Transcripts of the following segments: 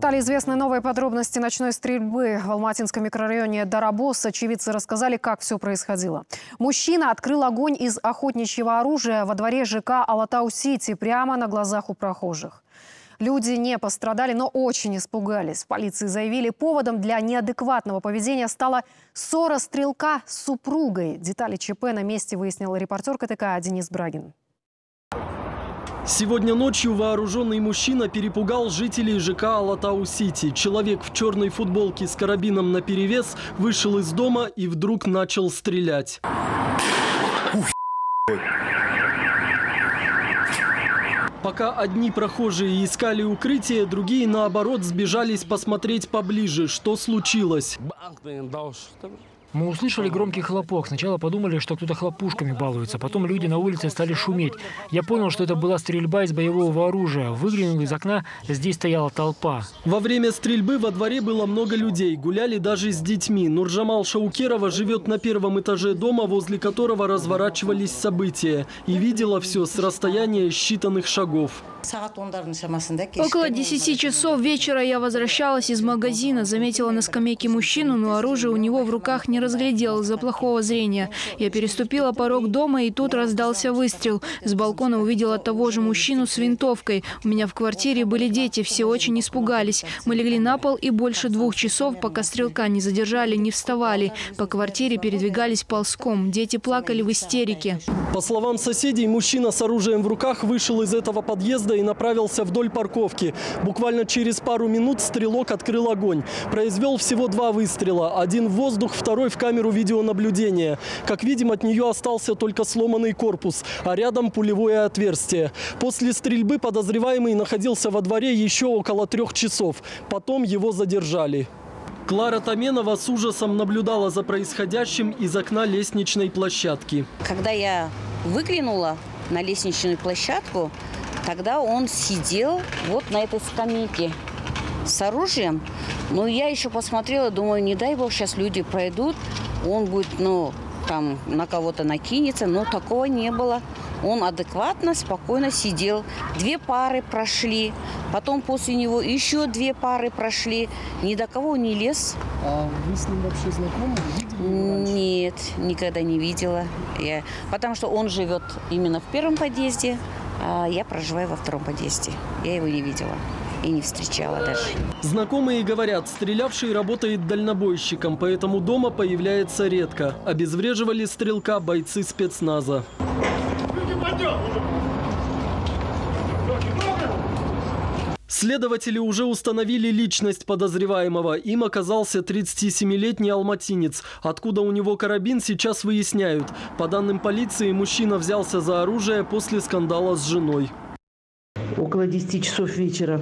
Стали известны новые подробности ночной стрельбы в Алматинском микрорайоне Дарабос. Очевидцы рассказали, как все происходило. Мужчина открыл огонь из охотничьего оружия во дворе ЖК Алатау-Сити прямо на глазах у прохожих. Люди не пострадали, но очень испугались. В полиции заявили, поводом для неадекватного поведения стала ссора стрелка с супругой. Детали ЧП на месте выяснил репортер КТК Денис Брагин. Сегодня ночью вооруженный мужчина перепугал жителей ЖК Алатау-Сити. Человек в черной футболке с карабином наперевес вышел из дома и вдруг начал стрелять. Пока одни прохожие искали укрытие, другие, наоборот, сбежались посмотреть поближе, что случилось. Мы услышали громкий хлопок. Сначала подумали, что кто-то хлопушками балуется. Потом люди на улице стали шуметь. Я понял, что это была стрельба из боевого оружия. Выглянул из окна, здесь стояла толпа. Во время стрельбы во дворе было много людей. Гуляли даже с детьми. Нуржамал Шаукерова живет на первом этаже дома, возле которого разворачивались события. И видела все с расстояния считанных шагов. Около 10 часов вечера я возвращалась из магазина, заметила на скамейке мужчину, но оружие у него в руках не разглядела из-за плохого зрения. Я переступила порог дома, и тут раздался выстрел. С балкона увидела того же мужчину с винтовкой. У меня в квартире были дети, все очень испугались. Мы легли на пол и больше двух часов, пока стрелка не задержали, не вставали. По квартире передвигались ползком. Дети плакали в истерике. По словам соседей, мужчина с оружием в руках вышел из этого подъезда и направился вдоль парковки. Буквально через пару минут стрелок открыл огонь. Произвел всего два выстрела. Один в воздух, второй в камеру видеонаблюдения. Как видим, от нее остался только сломанный корпус, а рядом пулевое отверстие. После стрельбы подозреваемый находился во дворе еще около трех часов. Потом его задержали. Клара Таменова с ужасом наблюдала за происходящим из окна лестничной площадки. Когда я выглянула на лестничную площадку, тогда он сидел вот на этой скамейке с оружием. Но я еще посмотрела, думаю, не дай бог, сейчас люди пройдут, он будет, ну, там на кого-то накинется, но такого не было. Он адекватно, спокойно сидел. Две пары прошли, потом после него еще две пары прошли. Ни до кого не лез. А вы с ним вообще знакомы? Нет, никогда не видела. Я, потому что он живет именно в первом подъезде, я проживаю во втором подъезде. Я его не видела и не встречала даже. Знакомые говорят, стрелявший работает дальнобойщиком, поэтому дома появляется редко. Обезвреживали стрелка бойцы спецназа. Следователи уже установили личность подозреваемого. Им оказался 37-летний алматинец. Откуда у него карабин, сейчас выясняют. По данным полиции, мужчина взялся за оружие после скандала с женой. Около 10 часов вечера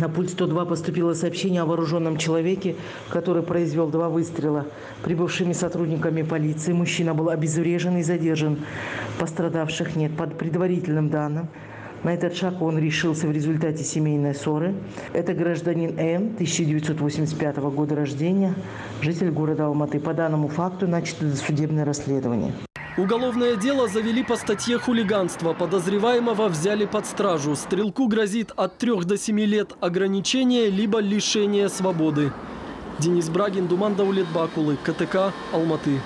на пульт 102 поступило сообщение о вооруженном человеке, который произвел два выстрела. Прибывшими сотрудниками полиции мужчина был обезврежен и задержан. Пострадавших нет. Под предварительным данным, на этот шаг он решился в результате семейной ссоры. Это гражданин М, 1985 года рождения, житель города Алматы. По данному факту начато судебное расследование. Уголовное дело завели по статье хулиганства. Подозреваемого взяли под стражу. Стрелку грозит от 3 до 7 лет ограничения либо лишения свободы. Денис Брагин, Думан Даулетбакулы, КТК, Алматы.